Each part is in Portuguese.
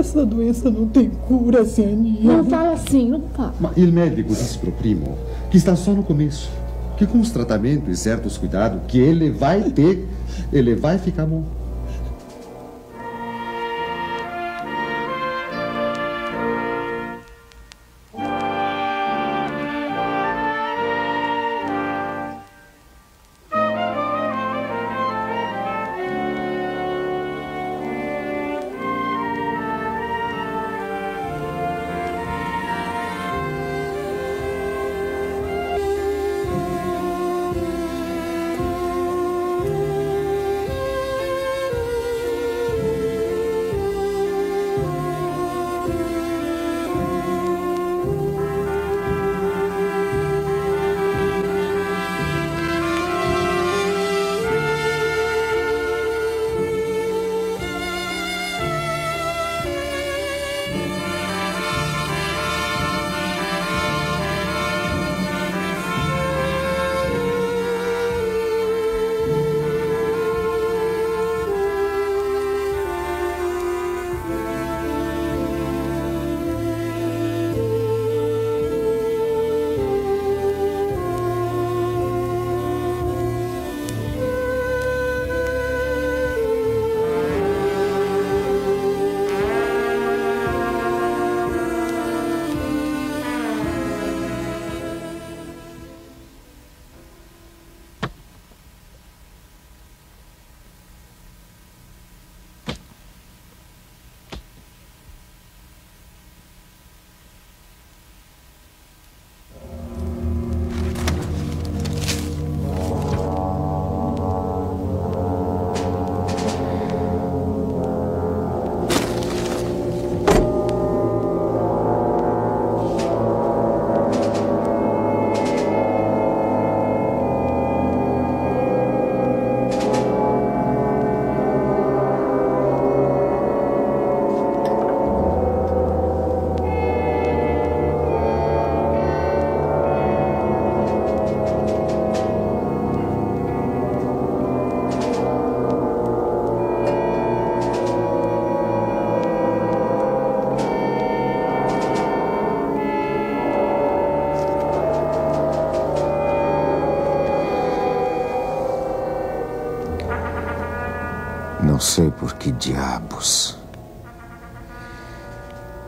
Essa doença não tem cura, Cianinha. Não fala assim, não fala. Ma il medico disse pro primo que está só no começo. Que com os tratamentos e certos cuidados que ele vai ter, ele vai ficar bom.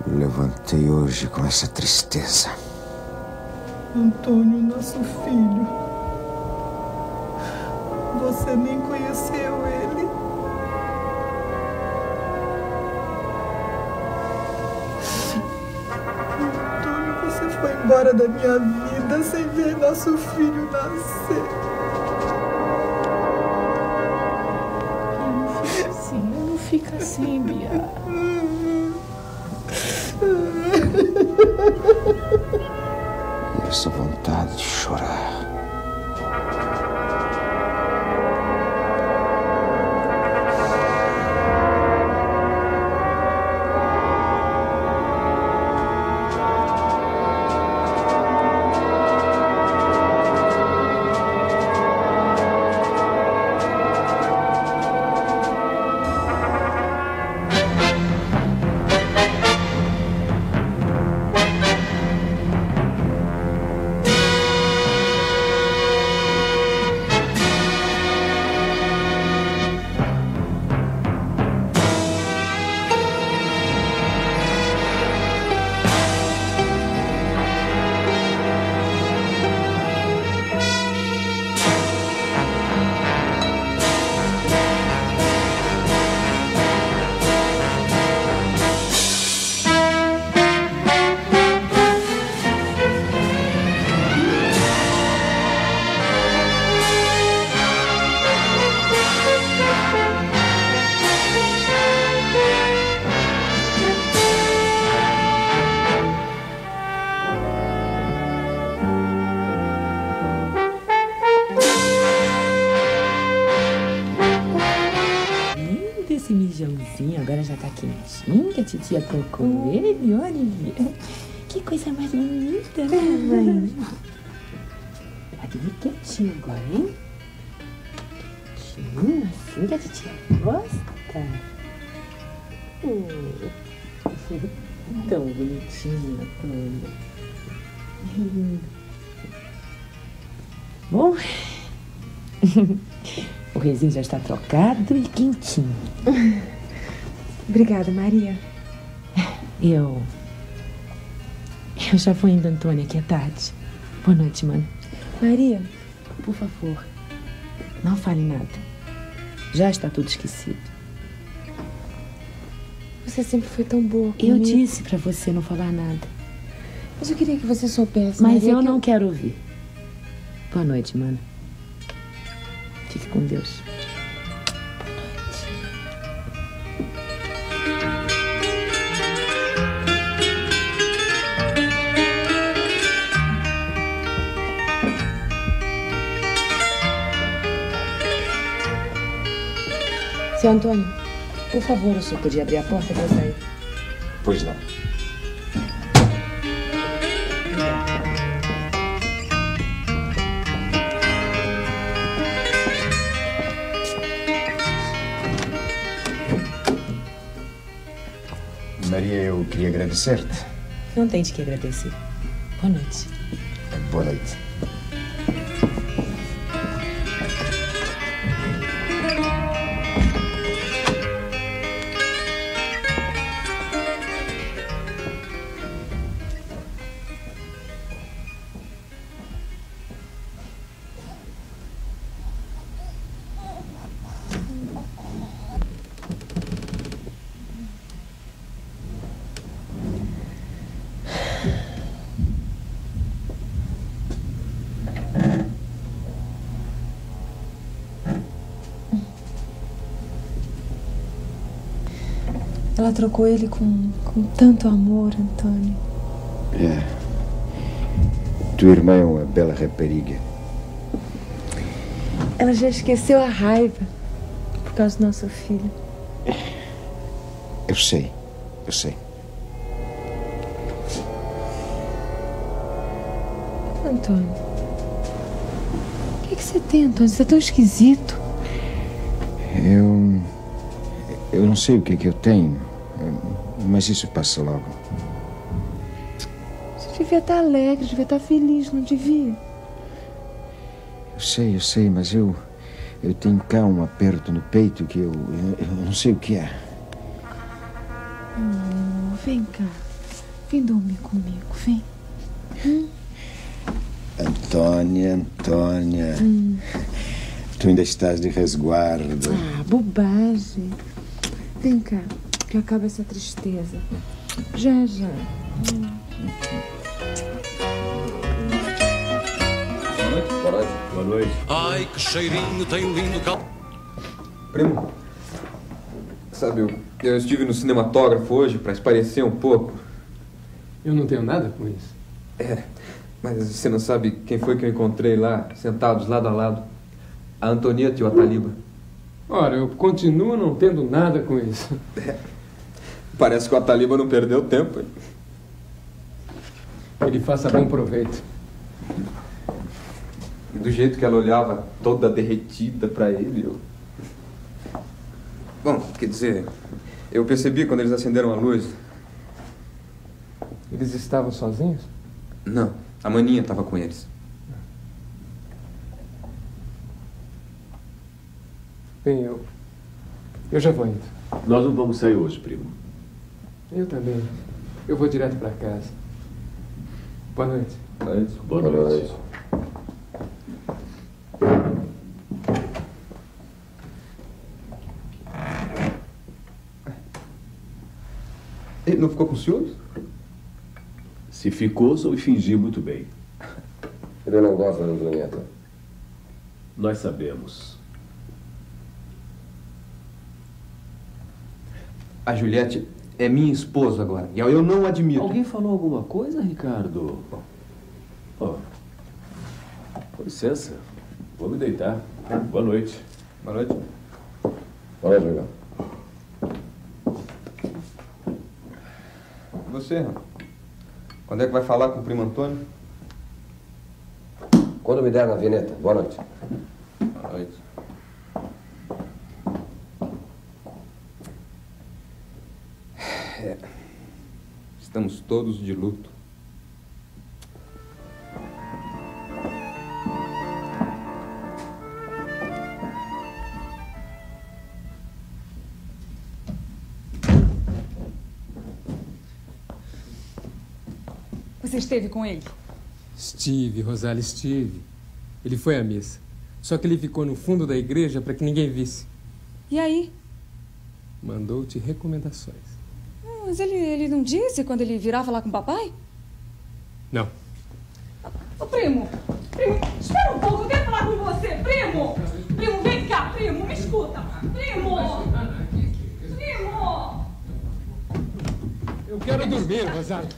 Levantei hoje com essa tristeza. Antônio, nosso filho. Você nem conheceu ele. Antônio, você foi embora da minha vida sem ver nosso filho nascer. Não fica assim, não fica assim, Bia. Essa vontade de chorar. Titia colocou ele, olha. Que coisa mais bonita, né, mãe? Pode vir quietinho agora, hein? Quietinho, assim que a titia gosta. Hum. Tão bonitinho, Antônio. Bom, o resinho já está trocado e quentinho. Obrigada, Maria. Eu. Eu já vou indo, Antônia, que é tarde. Boa noite, mano. Maria, Por favor, não fale nada. Já está tudo esquecido. você sempre foi tão boa Eu comigo. disse pra você não falar nada. Mas eu queria que você soubesse, Mas Maria, eu que não quero ouvir. Boa noite, mano. Fique com Deus. Seu Antônio, por favor, o senhor podia abrir a porta para eu sair? Pois não. Maria, eu queria agradecer-te. Não tem de que agradecer. Boa noite. Boa noite. Ela trocou ele com, com tanto amor, Antônio. É. Tua irmã é uma bela rapariga. Ela já esqueceu a raiva por causa do nosso filho. Eu sei, eu sei. Antônio. O que, que você tem, Antônio? Você é tão esquisito. Eu. Eu não sei o que é que eu tenho, mas isso passa logo. Você devia estar alegre, devia estar feliz, não devia? Eu sei, eu sei, mas eu. Eu tenho cá um aperto no peito que eu. Eu, eu não sei o que é. Oh, vem cá. Vem dormir comigo, vem. Antônia, Antônia. Tu ainda estás de resguardo. Ah, bobagem. Vem cá, que acaba essa tristeza. Já, já. Boa noite. Ai, que cheirinho tem um lindo cal... Primo, sabe, eu, eu estive no cinematógrafo hoje para esparecer um pouco. Eu não tenho nada com isso. É, mas você não sabe quem foi que eu encontrei lá, sentados lado a lado? A Antonieta e o Ataliba. Ora, eu continuo não tendo nada com isso. Parece que o Ataliba não perdeu tempo. hein? Ele faça bom proveito. E do jeito que ela olhava toda derretida para ele, eu... Bom, quer dizer, eu percebi quando eles acenderam a luz. Eles estavam sozinhos? Não, a maninha estava com eles. Bem, eu. Eu já vou indo. Nós não vamos sair hoje, primo. Eu também. Eu vou direto para casa. Boa noite. Boa noite. Ele não ficou com ciúmes? Se ficou, soube fingir muito bem. Ele não gosta da Antonieta. Nós sabemos. A Juliette é minha esposa agora. E eu não admito. Alguém falou alguma coisa, Ricardo? Oh. Com licença. Vou me deitar. Boa noite. Boa noite. Bora jogar. E você? Quando é que vai falar com o primo Antônio? Quando me der na vineta. Boa noite. Boa noite. É. Estamos todos de luto. Você esteve com ele? Estive, Rosália, estive. Ele foi à missa. Só que ele ficou no fundo da igreja para que ninguém visse. E aí? Mandou-te recomendações. Mas ele, ele não disse quando ele virá falar com o papai? Não. Ô, primo! Primo, espera um pouco, eu quero falar com você! Primo! Primo, vem cá, primo, me escuta! Primo! Primo! Eu quero dormir, Rosália.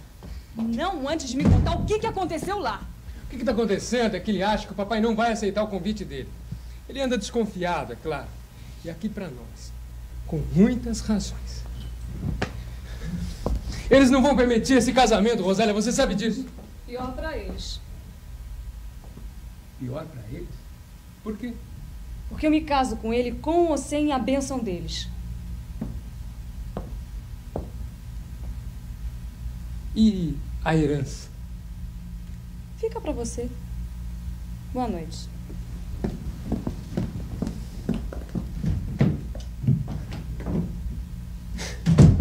Não antes de me contar o que, que aconteceu lá. O que está acontecendo é que ele acha que o papai não vai aceitar o convite dele. Ele anda desconfiado, é claro. E aqui para nós, com muitas razões. Eles não vão permitir esse casamento, Rosália, você sabe disso. Pior pra eles. Pior para eles? Por quê? Porque eu me caso com ele com ou sem a bênção deles. E a herança? Fica pra você. Boa noite.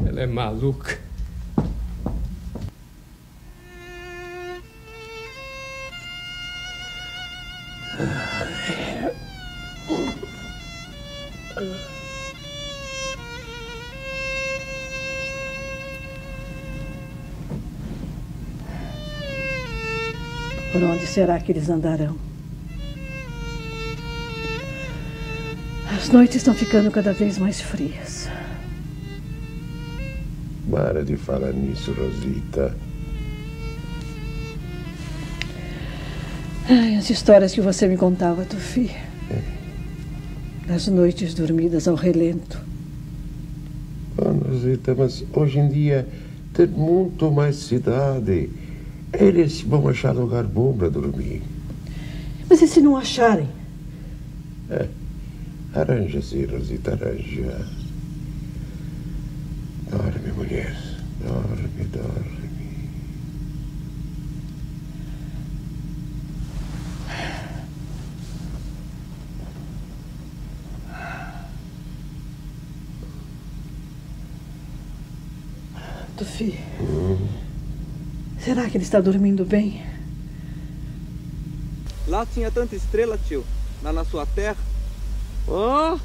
Ela é maluca. Será que eles andarão? As noites estão ficando cada vez mais frias. Para de falar nisso, Rosita. Ai, as histórias que você me contava, Tufi. Das noites dormidas ao relento. Oh, Rosita, mas hoje em dia tem muito mais cidade. Eles vão achar lugar bom para dormir. Mas e se não acharem? É. Arranja-se, Rosita, arranja. Dorme, mulher. Dorme, dorme. Tufi, será que ele está dormindo bem? Lá tinha tanta estrela, tio. Lá na sua terra. Hã?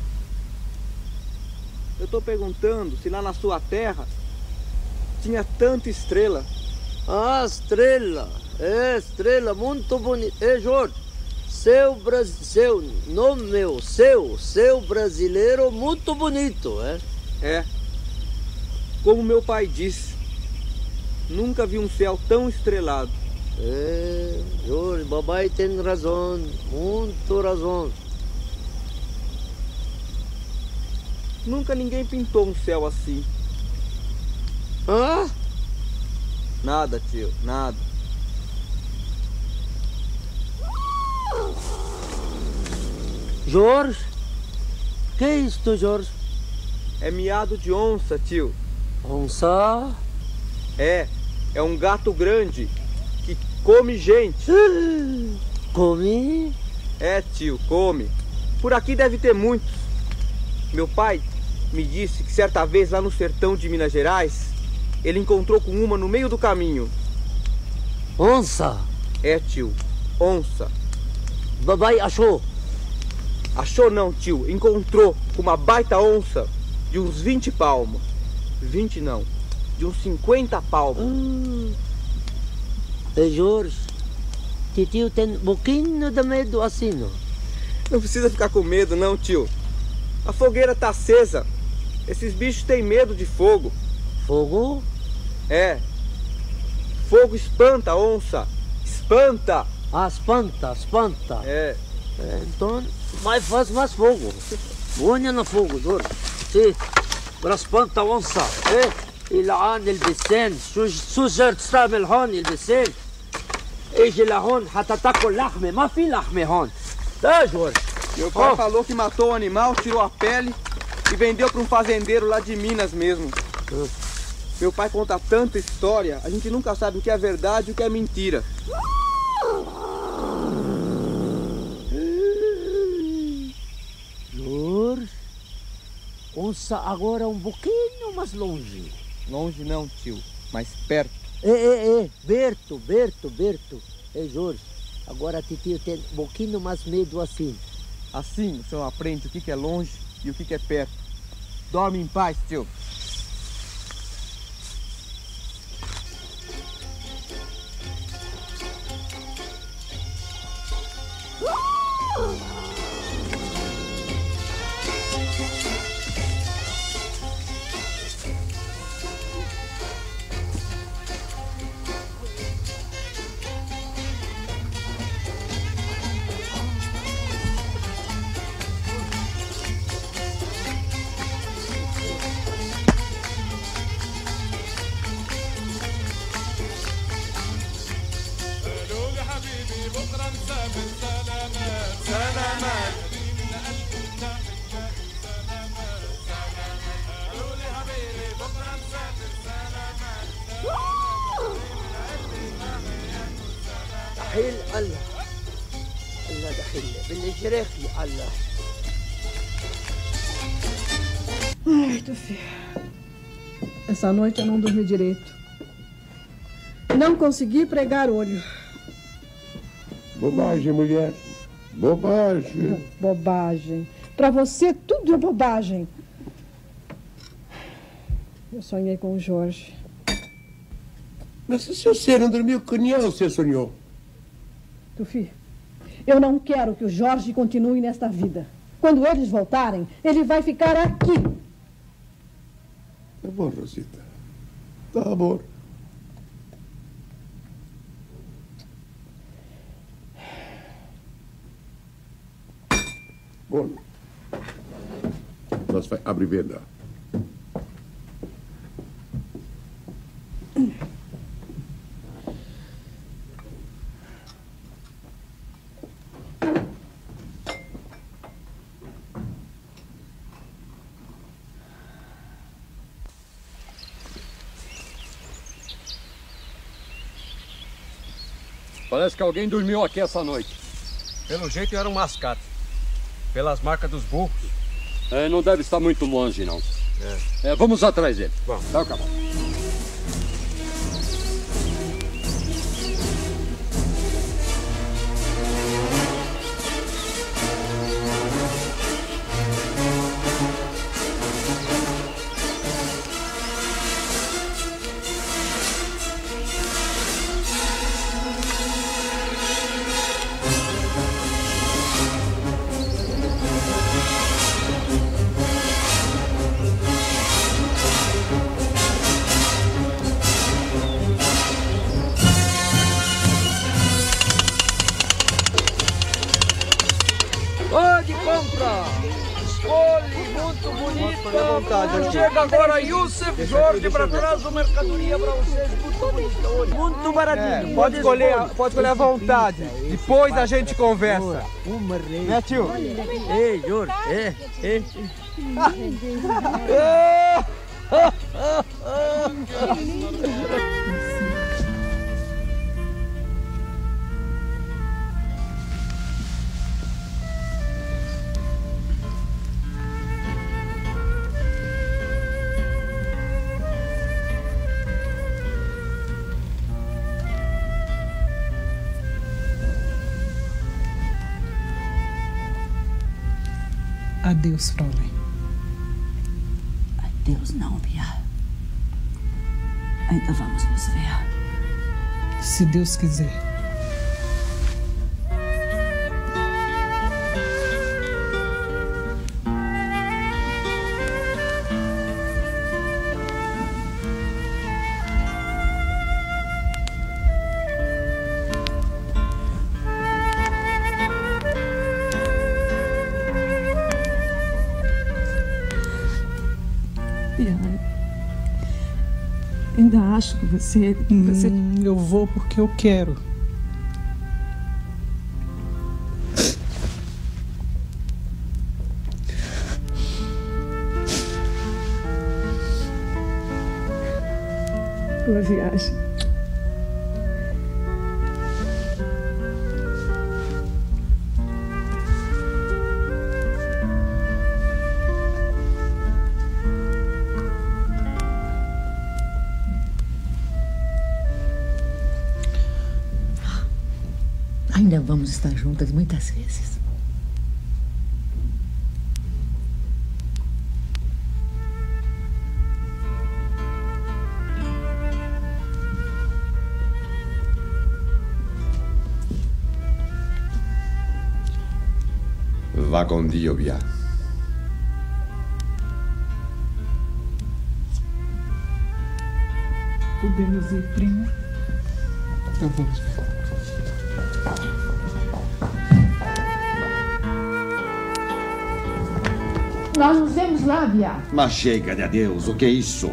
Eu tô perguntando se lá na sua terra tinha tanta estrela. Ah, estrela. É, estrela, muito bonita. É, Jorge, seu, Bras... seu, nome meu, seu, seu brasileiro, muito bonito, é? É. Como meu pai disse, nunca vi um céu tão estrelado. É, Jorge, babai tem razão, muito razão. Nunca ninguém pintou um céu assim. Hã? Nada, tio, nada. Jorge? Que é isto, Jorge? É miado de onça, tio. Onça? É, é um gato grande que come gente. Come? É, tio, come. Por aqui deve ter muitos. Meu pai me disse que certa vez lá no sertão de Minas Gerais, ele encontrou com uma no meio do caminho. Onça? É, tio, onça. Babai achou? Achou não, tio. Encontrou com uma baita onça de uns 20 palmos. 20 não, de uns 50 palmos. Hum. Jorge, tio tem um pouquinho de medo assim, não? Não precisa ficar com medo, não, tio. A fogueira tá acesa. Esses bichos têm medo de fogo. Fogo? É. Fogo espanta onça. Espanta. Ah, espanta, espanta. É. é então, vai faz mais fogo. Põe no fogo, dor. Sim. para espanta onça. É. العان البسين شو شو جرت تعمل هون البسين اجي لهون حتى تاكل لحمه ما في لحمه هون ده جورج Meu pai Oh. falou que matou o animal, tirou a pele e vendeu para um fazendeiro lá de Minas mesmo. Meu pai conta tanta história, a gente nunca sabe o que é verdade e o que é mentira. Jorge, onça agora um pouquinho mais longe. Longe não, tio, mas perto. Ê, ê, ê, Berto, Berto, Berto. Ei, Jorge, agora a titio tem um pouquinho mais medo assim. Assim o senhor aprende o que, é longe e o que, que é perto. Dorme em paz, tio. Uh! Essa noite eu não dormi direito. Não consegui pregar olho. Bobagem, mulher. Bobagem. Bobagem. Pra você tudo é bobagem. Eu sonhei com o Jorge. Mas se você não dormiu, que nem você sonhou? Tufi, eu não quero que o Jorge continue nesta vida. Quando eles voltarem, ele vai ficar aqui. Tá bom, Rosita. Tá bom. Bom. Nós vai abrir venda. Que alguém dormiu aqui essa noite. Pelo jeito era um mascate. Pelas marcas dos burros. É, não deve estar muito longe, não. É. É, vamos atrás dele. Vamos. Cavalo. Jorge para traz a mercadoria para vocês. Muito bonita hoje. Muito baratinho. É, pode escolher, pode escolher à vontade. Depois a gente conversa. Uma rei. Né, tio? Ei, Jorge. É, é. Adeus, Fräulein. Deus não, Bia. Ainda vamos nos ver. Se Deus quiser. Você. você... Hum, eu vou porque eu quero. Boa viagem. Ainda vamos estar juntas muitas vezes. Vá com Dio, Bia. Podemos ir, primo? Então vamos Nós nos vemos lá, Bia. Mas chega de adeus, o que é isso?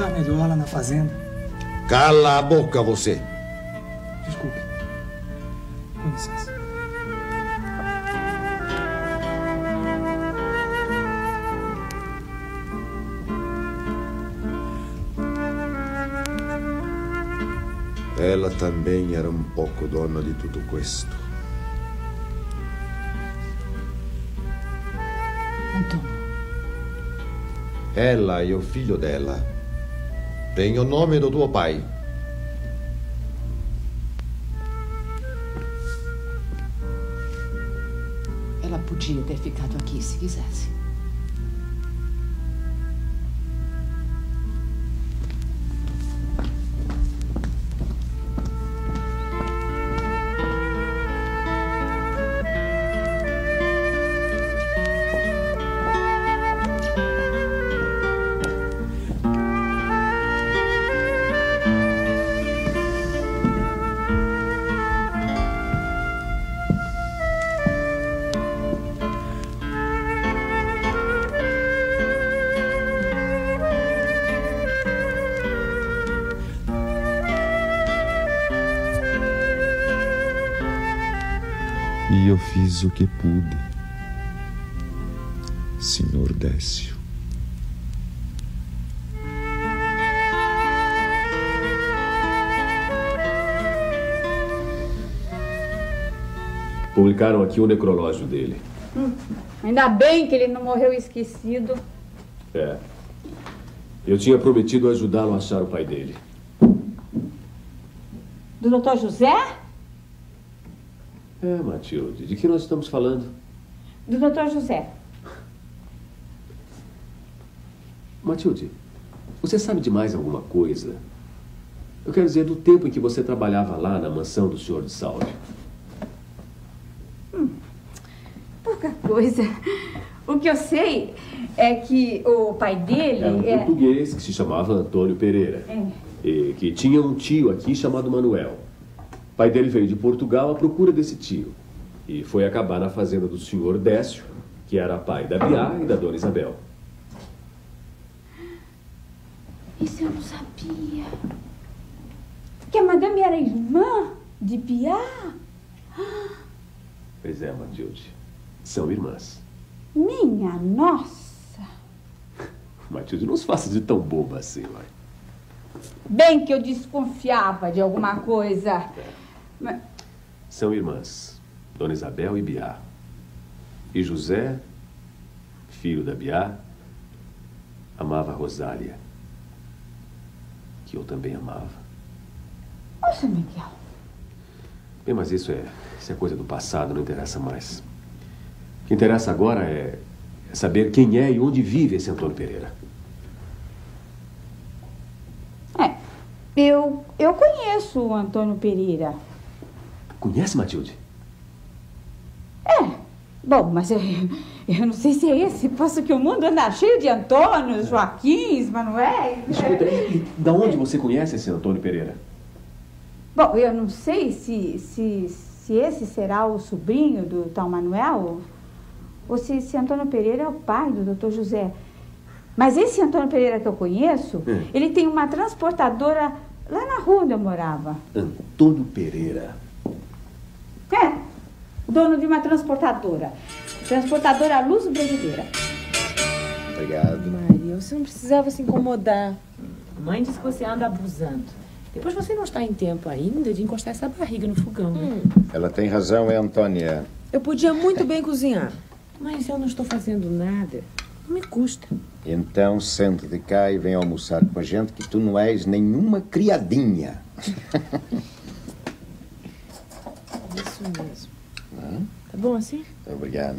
Estar melhor lá na fazenda. Cala a boca, você. Desculpe. Com licença. Ela também era um pouco dona de tudo questo. Antônio, Ela e o filho dela têm o nome do tuo pai. ela podia ter ficado aqui se quisesse. E eu fiz o que pude, senhor Décio. Publicaram aqui o necrológio dele. Hum, ainda bem que ele não morreu esquecido. É. Eu tinha prometido ajudá-lo a achar o pai dele. Do doutor José? É, Matilde, de que nós estamos falando? Do doutor José. Matilde, você sabe de mais alguma coisa? Eu quero dizer, do tempo em que você trabalhava lá na mansão do senhor de Salve. Pouca coisa. O que eu sei é que o pai dele Era um é. português que se chamava Antônio Pereira. É. E que tinha um tio aqui chamado Manuel. O pai dele veio de Portugal à procura desse tio. E foi acabar na fazenda do senhor Décio, que era pai da Biá e da dona Isabel. Isso eu não sabia. Que a madame era irmã de Biá? Pois é, Matilde. São irmãs. Minha nossa! Matilde, não se faça de tão boba assim, vai. Bem que eu desconfiava de alguma coisa. Mas São irmãs. Dona Isabel e Biá. E José, filho da Biá, amava Rosália. Que eu também amava. Poxa, Miguel. Bem, mas isso é, isso é coisa do passado, não interessa mais. O que interessa agora é, é saber quem é e onde vive esse Antônio Pereira. Eu, eu conheço o Antônio Pereira. Conhece, Matilde? É. Bom, mas eu, eu não sei se é esse. Posso que o mundo anda cheio de Antônios, Joaquins, Manuel. Escuta, e da onde você conhece esse Antônio Pereira? Bom, eu não sei se, se, se esse será o sobrinho do tal Manuel ou se esse Antônio Pereira é o pai do doutor José. Mas esse Antônio Pereira que eu conheço, Hum. ele tem uma transportadora lá na rua onde eu morava. Antônio Pereira. É, dono de uma transportadora. Transportadora Luz Brasileira. Obrigado. Maria, você não precisava se incomodar. A mãe disse que você anda abusando. Depois você não está em tempo ainda de encostar essa barriga no fogão. né? Ela tem razão, é Antônia. Eu podia muito bem cozinhar. Mas eu não estou fazendo nada. Não me custa. Então sente-te cá e vem almoçar com a gente que tu não és nenhuma criadinha. Isso mesmo. Hã? Tá bom assim? Obrigado.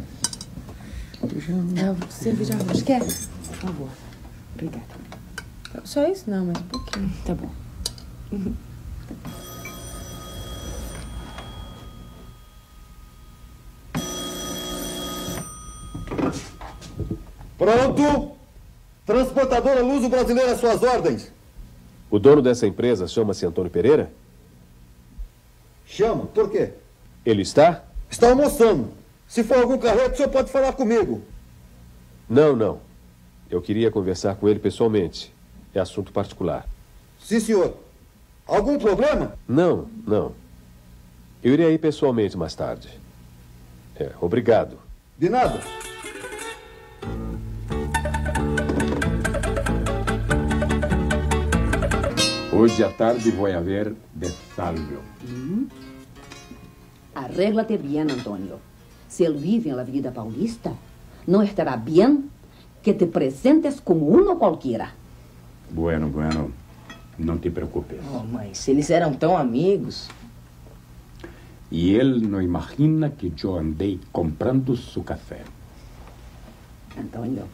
Ah, vou servir de arroz. Quer? Por favor. Obrigada. Só isso? Não, mas um pouquinho. Tá bom. Pronto! Transportadora Luso Brasileira, suas ordens. O dono dessa empresa chama-se Antônio Pereira? Chama, por quê? Ele está? Está almoçando. Se for algum carreto, o senhor pode falar comigo. Não, não. Eu queria conversar com ele pessoalmente. É assunto particular. Sim, senhor. Algum problema? Não, não. Eu irei aí pessoalmente mais tarde. É, obrigado. De nada. Hoje à tarde vou haver de salvo. Arréglate bien, Antonio. Si él vive en la Avenida Paulista, no estará bien que te presentes como uno cualquiera. Bueno, bueno. Não te preocupes. Oh, mas eles eram tão amigos. E ele não imagina que eu andei comprando su café. Antonio,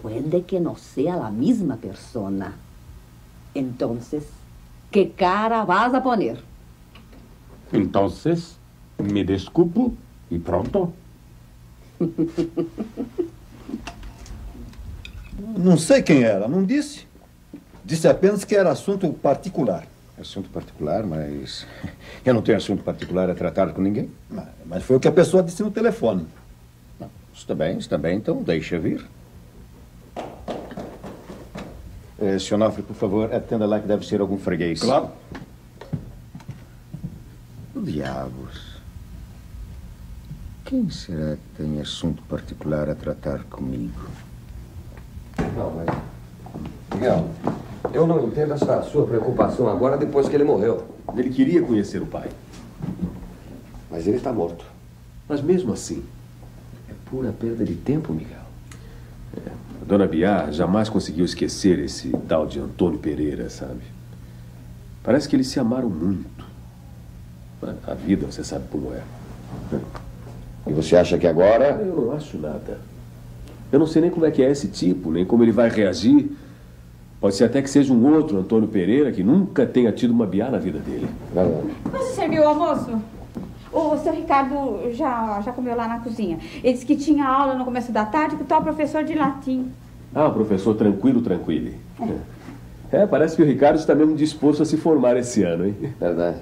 puede que no sea la misma persona. Entonces, ¿qué cara vas a poner? Entonces, me desculpo e pronto. Não sei quem era, não disse. Disse apenas que era assunto particular. Assunto particular, mas eu não tenho assunto particular a tratar com ninguém. Mas- Mas foi o que a pessoa disse no telefone. Está bem, está bem, então deixa vir. Eh, Sr. Onofre, por favor, atenda lá que deve ser algum freguês. Claro. Diabos. Quem será que tem assunto particular a tratar comigo? Não, mas. Miguel, eu não entendo essa sua preocupação agora depois que ele morreu. Ele queria conhecer o pai. Mas ele está morto. Mas mesmo assim, é pura perda de tempo, Miguel. É, a dona Biá jamais conseguiu esquecer esse tal de Antônio Pereira, sabe? Parece que eles se amaram muito. A vida, você sabe como é. E você acha que agora. Eu não acho nada. Eu não sei nem como é que é esse tipo, nem como ele vai reagir. Pode ser até que seja um outro Antônio Pereira que nunca tenha tido uma Biá na vida dele. Você serviu o almoço? O seu Ricardo já, já comeu lá na cozinha. Ele disse que tinha aula no começo da tarde com o tal professor de latim. Ah, professor tranquilo, tranquilo. É, parece que o Ricardo está mesmo disposto a se formar esse ano, hein? Verdade.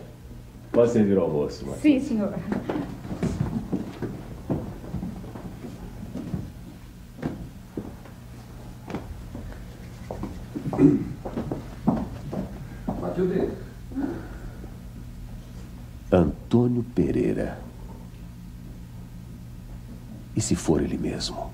Pode servir o almoço, Marcos. Sim, senhor. Matilde. Antônio Pereira. E se for ele mesmo?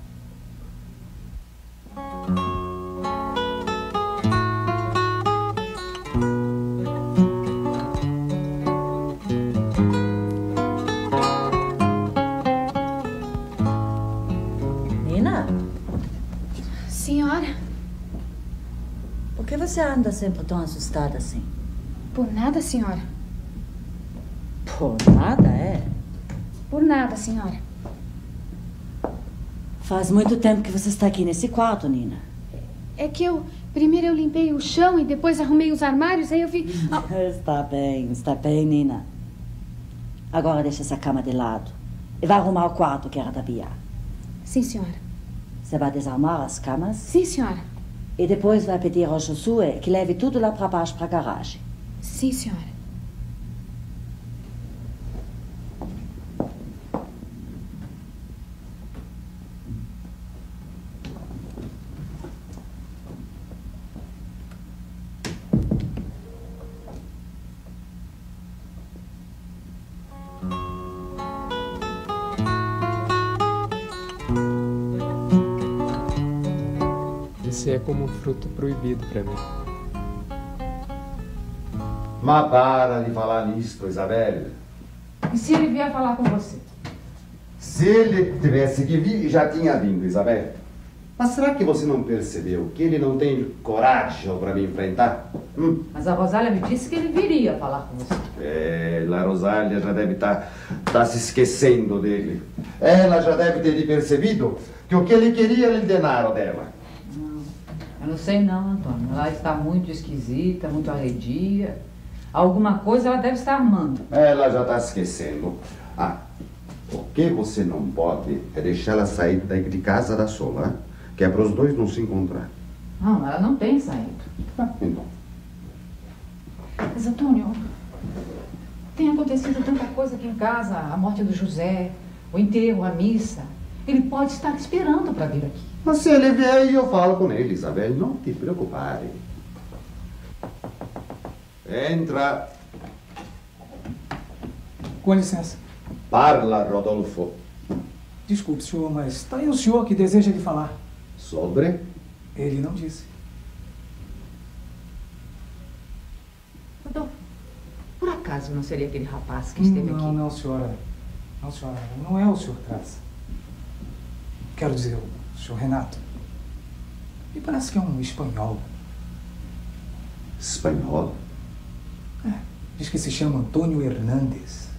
Sempre tão assustada assim? por nada, senhora. Por nada, é? Por nada, senhora. Faz muito tempo que você está aqui nesse quarto, Nina. É que eu, Primeiro eu limpei o chão e depois arrumei os armários, aí eu vi. Ah, Está bem, está bem, Nina. Agora deixa essa cama de lado. E vai arrumar o quarto que era da Bia. Sim, senhora. Você vai desarmar as camas? Sim, senhora. E depois vai pedir ao Josué que leve tudo lá para baixo para a garagem. Sim, senhora. Como um fruto proibido para mim. Mas para de falar nisto, Isabel. E se ele vier falar com você? Se ele tivesse que vir, já tinha vindo, Isabel. Mas será que você não percebeu que ele não tem coragem para me enfrentar? Hum? Mas a Rosália me disse que ele viria falar com você. É, a Rosália já deve estar tá, se esquecendo dele. Ela já deve ter percebido que o que ele queria era o dinheiro dela. Eu não sei não, Antônio. Ela está muito esquisita, muito arredia. Alguma coisa ela deve estar armando. Ela já está esquecendo. Ah, o que você não pode é deixar ela sair de casa da sola, hein? que é para os dois não se encontrar. Não, ela não tem saído. Ah, então. Mas, Antônio, tem acontecido tanta coisa aqui em casa. A morte do José, o enterro, a missa. Ele pode estar esperando para vir aqui. Mas se ele vier, eu falo com ele, Isabel. Não te preocupare. Entra. Com licença. Parla, Rodolfo. Desculpe, senhor, mas está aí o senhor que deseja lhe falar. Sobre? Ele não disse. Rodolfo, por acaso não seria aquele rapaz que esteve não, aqui? Não, não, senhora. Não, senhora. Não é o senhor Traça. Quero dizer, senhor Renato. Me parece que é um espanhol. Espanhol? É, diz que se chama Antônio Hernandes.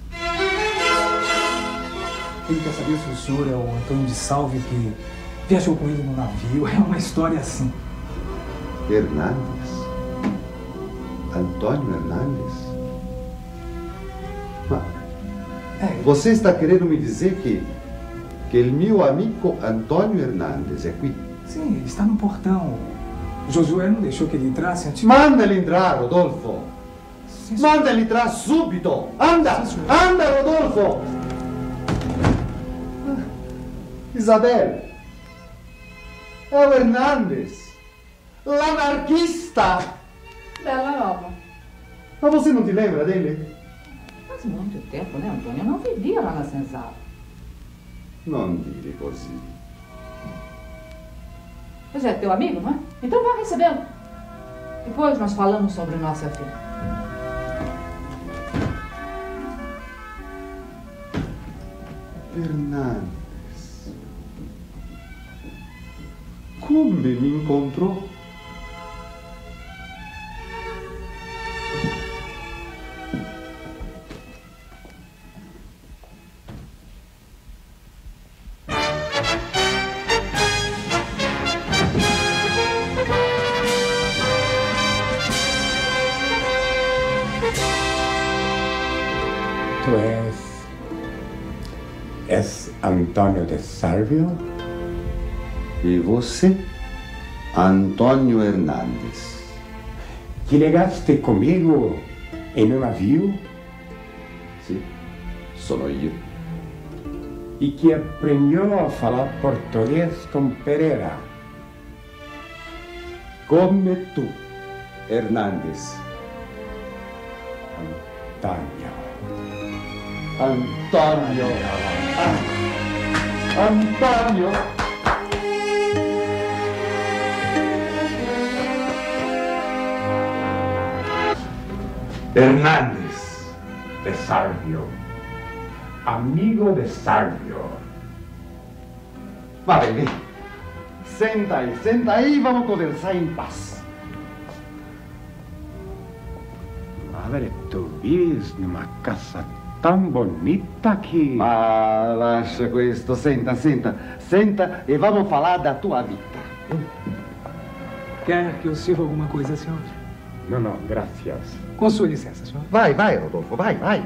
Ele quer saber se o senhor é o Antônio de Salve que viajou com ele no navio. É uma história assim. Hernandes? Antônio Hernandes? Você está querendo me dizer que, que o meu amigo Antônio Hernandes é aqui? sim, ele está no portão. Josué não deixou que ele entrasse antes. Manda ele entrar, Rodolfo. Manda ele entrar subito. Anda, anda, Rodolfo. Isabel. É o Hernandes. L'anarquista. Bela nova. Mas você não te lembra dele? Faz muito tempo, né, Antônio? Eu não vivia lá na senzala. Não dire così. Pois é, teu amigo, não é? Então vá recebê-lo. Depois nós falamos sobre nossa filha. Hernandes. Como me encontrou? Antônio de Sárvio? E você? Antônio Hernandes. Que legaste comigo em um navio Sim, sono io. e que aprendeu a falar português com Pereira. Come tu, Hernandes. Antônio. Antônio. Antônio. Hernández de Sárvio. Amigo de Sárvio. Vai, vem. Senta aí, senta aí e vamos conversar em paz. Madre, tu vives numa casa tão bonita que. Ma lascia questo, senta, senta, senta e vamos falar da tua vita. Quer que eu sirva alguma coisa, senhor? Não, não, gracias. Com sua licença, senhor. Vai, vai, Rodolfo, vai, vai.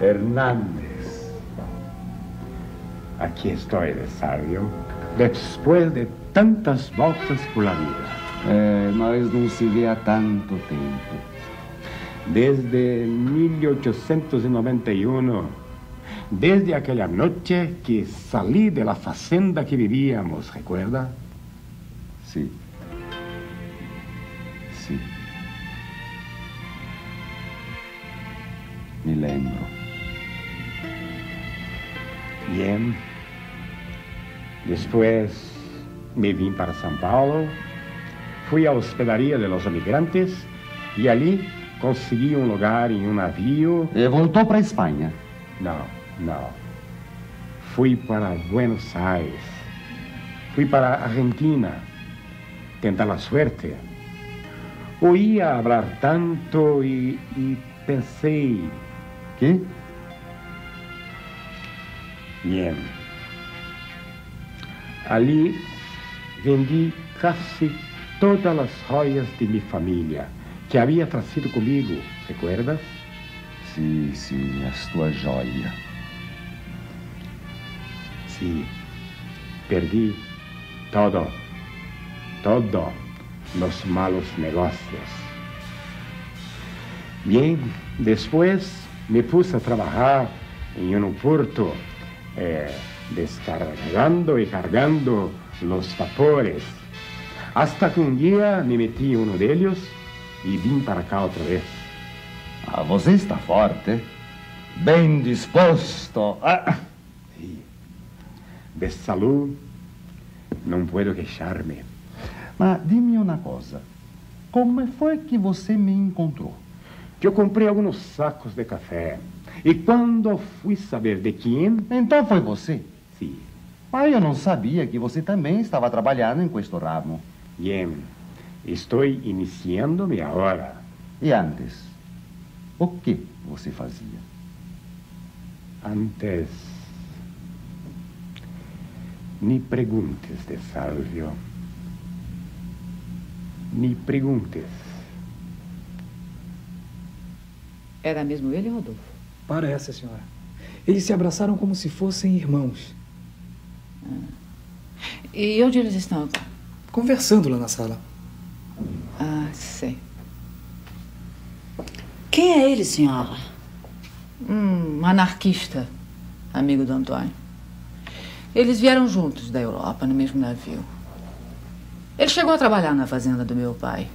Hernández. Aquí estoy, de sabio, después de tantas voltas por la vida. É, nós não se vê há tanto tempo. Desde 1891, desde aquella noche que salí de la fazenda que vivíamos, ¿recuerda? Sí. Sí. Me lembro. Bien. Después me vim para São Paulo, fui à hospedaria de los emigrantes e ali consegui um lugar em um navio. E voltou para a Espanha? Não, não. Fui para Buenos Aires. Fui para a Argentina. Tentar a suerte. Oía hablar tanto e, e pensei. Que? Bien. Ali vendi casi todas as joias de minha família que havia trazido comigo, recuerdas? Sim, sim, as tuas joias. Sim. Perdi todo, todo los malos negocios. Bien, después me puse a trabajar en un puerto, eh, descargando y cargando los vapores, hasta que un día me metí en uno de ellos e vim para cá outra vez. Ah, você está forte. Bem disposto. Ah. De salud, não puedo queixar-me. Mas dime uma coisa. Como foi que você me encontrou? Eu comprei alguns sacos de café. E quando fui saber de quem. Então foi você? Sim. Mas eu não sabia que você também estava trabalhando em questo ramo. Bien. Estou iniciando-me agora. E antes? O que você fazia? Antes. Ni perguntes, de Salvio. Ni perguntes. Era mesmo ele, Rodolfo? Parece, senhora. Eles se abraçaram como se fossem irmãos. E onde eles estão? Conversando lá na sala. Sei. Quem é ele, senhora? Um anarquista, amigo do Antônio. Eles vieram juntos da Europa, no mesmo navio. Ele chegou a trabalhar na fazenda do meu pai.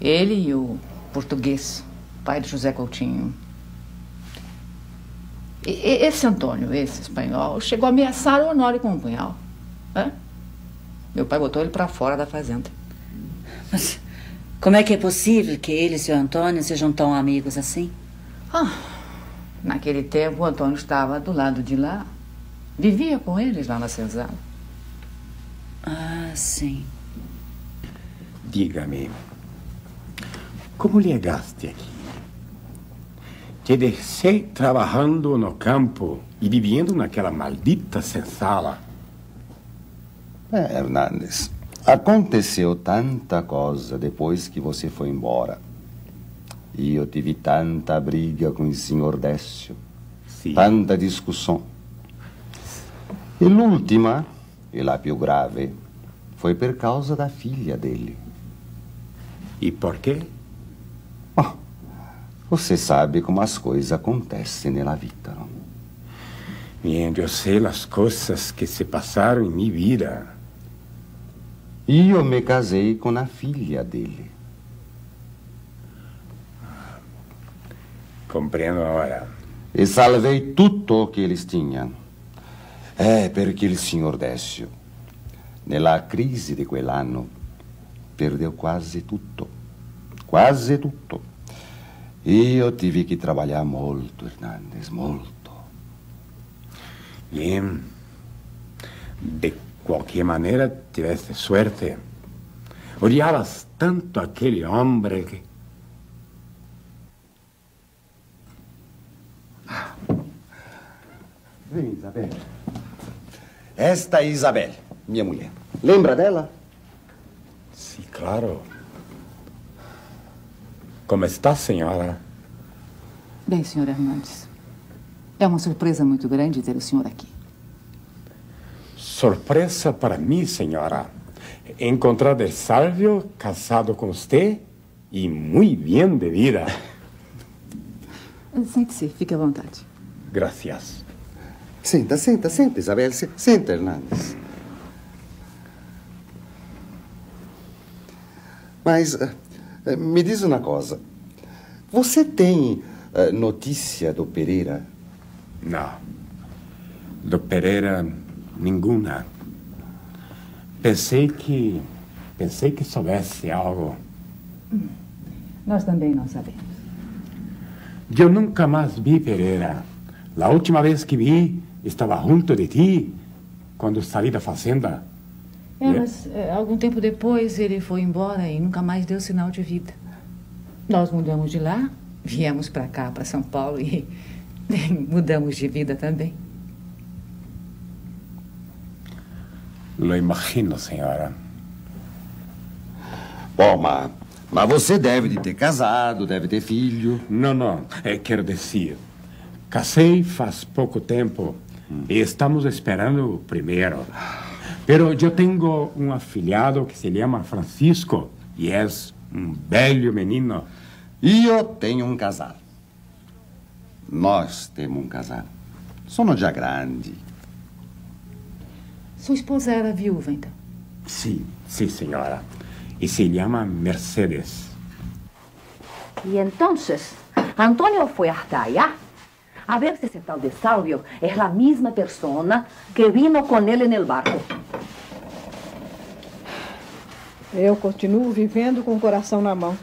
Ele e o português, pai de José Coutinho. E- esse Antônio, esse espanhol, chegou a ameaçar o Honório com um punhal. Hã? Meu pai botou ele para fora da fazenda. Mas como é que é possível que ele e seu Antônio sejam tão amigos assim? Ah, naquele tempo, o Antônio estava do lado de lá. Vivia com eles lá na senzala. Ah, sim. Diga-me, como chegaste aqui? Te deixei trabalhando no campo e vivendo naquela maldita senzala. É, Hernandes, aconteceu tanta coisa depois que você foi embora. E eu tive tanta briga com o senhor Décio. Sim. Tanta discussão. E l'ultima, e la più grave, foi por causa da filha dele. E por quê? Você sabe como as coisas acontecem na vida, não? Bien, eu sei as coisas que se passaram em minha vida. E eu me casei com a filha dele. Compreendo agora. E salvei tutto que eles tinham. É perché il signor Décio, nella crisi di quell'anno, perdeu quase tutto. Quase tutto. Io tive que trabalhar molto, Hernandes, molto. Bien. De qualquer maneira, tiveste suerte. Odiavas tanto aquele homem que. Vem, Isabel. Esta é Isabel, minha mulher. Lembra dela? Sí, claro. Como está, senhora? Bem, senhor Hernandes, é uma surpresa muito grande ter o senhor aqui. Surpresa para mim, senhora. Encontrar el Salvio casado com você e muito bem de vida. Sente-se, fique à vontade. Gracias. Senta, senta, senta, Isabel. Se- Senta, Hernandes. Mas eh, eh, me diz uma coisa. Você tem eh, notícia do Pereira? Não. Do Pereira, nenhuma. Pensei que. Pensei que soubesse algo. Nós também não sabemos. Eu nunca mais vi Pereira. A última vez que vi, estava junto de ti, quando saí da fazenda. É, mas é, algum tempo depois ele foi embora e nunca mais deu sinal de vida. Nós mudamos de lá, viemos para cá, para São Paulo e mudamos de vida também. Lo imagino, senhora. Bom, mas, mas você deve de ter casado, deve ter filho. Não, não. É, quero dizer, casei faz pouco tempo e estamos esperando o primeiro. Pero eu tenho um afilhado que se chama Francisco e é um belo menino. E eu tenho um casal. Nós temos um casal. Somos já grande. Sua esposa era viúva, então? Sim, sim, senhora. E se chama Mercedes. Y entonces, Antonio fue hasta allá a ver si ese tal de Salvio es la misma persona que vino con él en el barco. Eu continuo vivendo com o coração na mão.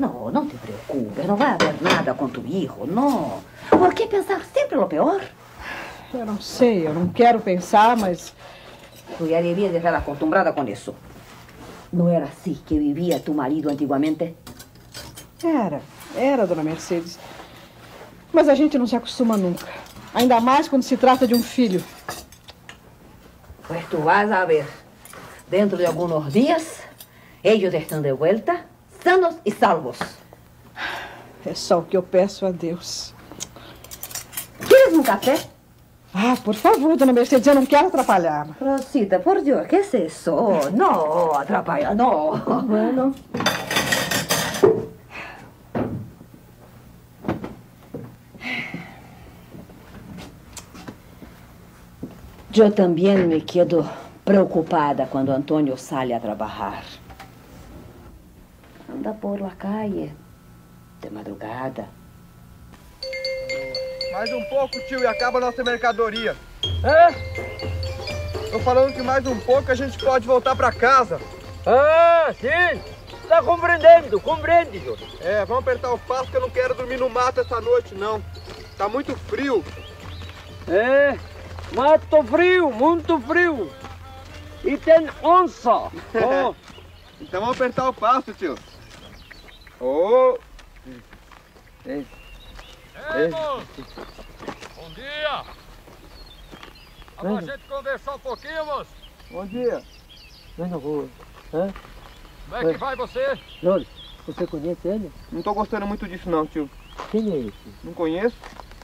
No, no te preocupes, no va a haber nada con tu hijo, no. ¿Por qué pensar siempre lo peor? Eu não sei, eu não quero pensar, mas Tú ya debías de estar acostumbrada con eso. ¿No era así que vivía tu marido antiguamente? era, era, dona Mercedes. Mas a gente não se acostuma nunca. Ainda mais quando se trata de um filho. Pues tú vas a ver. Dentro de algunos días, ellos están de vuelta, sanos y salvos. É só o que eu peço a Deus. ¿Quieres un café? Ah, por favor, dona Mercedes, eu não quero atrapalhar. Rosita, por Dios, ¿qué es eso? No, atrapalla, no. Bueno. Yo también me quedo preocupada cuando Antonio sale a trabajar. Anda por la calle, de madrugada. Mais um pouco, tio, e acaba a nossa mercadoria. É? Tô falando que mais um pouco a gente pode voltar pra casa. Ah, sim. Está compreendendo, compreende, senhor. É, vamos apertar o passo que eu não quero dormir no mato essa noite, não. Tá muito frio. É, mato frio, muito frio. E tem onça. Oh. então vamos apertar o passo, tio. Ô! Ei. Moço! Bom dia! Vamos a gente conversar um pouquinho, moço? Bom dia. Vem na rua. Hã? Como é que vai você? Jorge, você conhece ele? Não tô gostando muito disso não, tio. Quem é esse? Não conheço?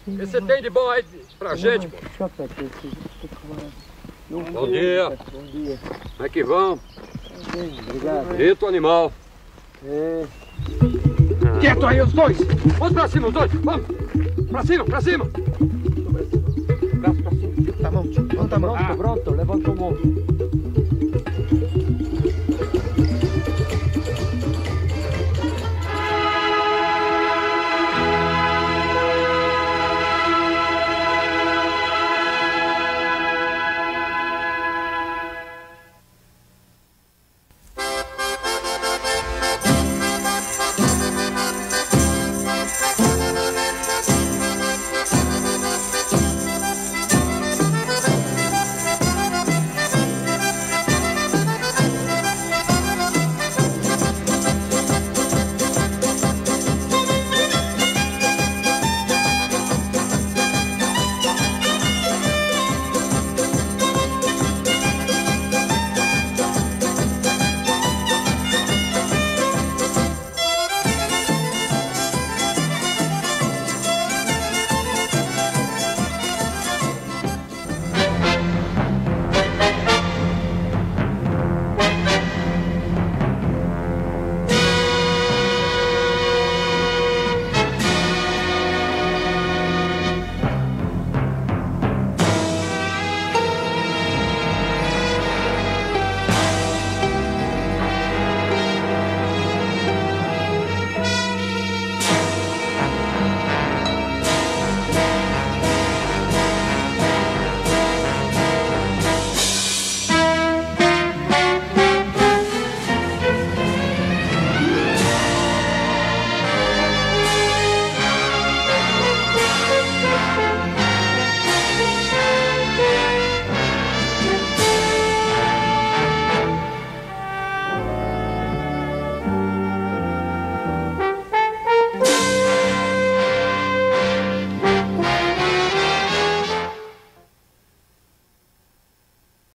O que você tem de bom aí pra gente, moço? Deixa eu aqui. Bom dia. Bom dia. Como é que vão? Bem, obrigado. Bonito animal. É. Quieto aí os dois! Vamos pra cima os dois! Vamos! Pra cima, pra cima! Braço pra cima, tio. Tá bom, tio. Levanta a mão. Pronto, pronto, levanta a mão.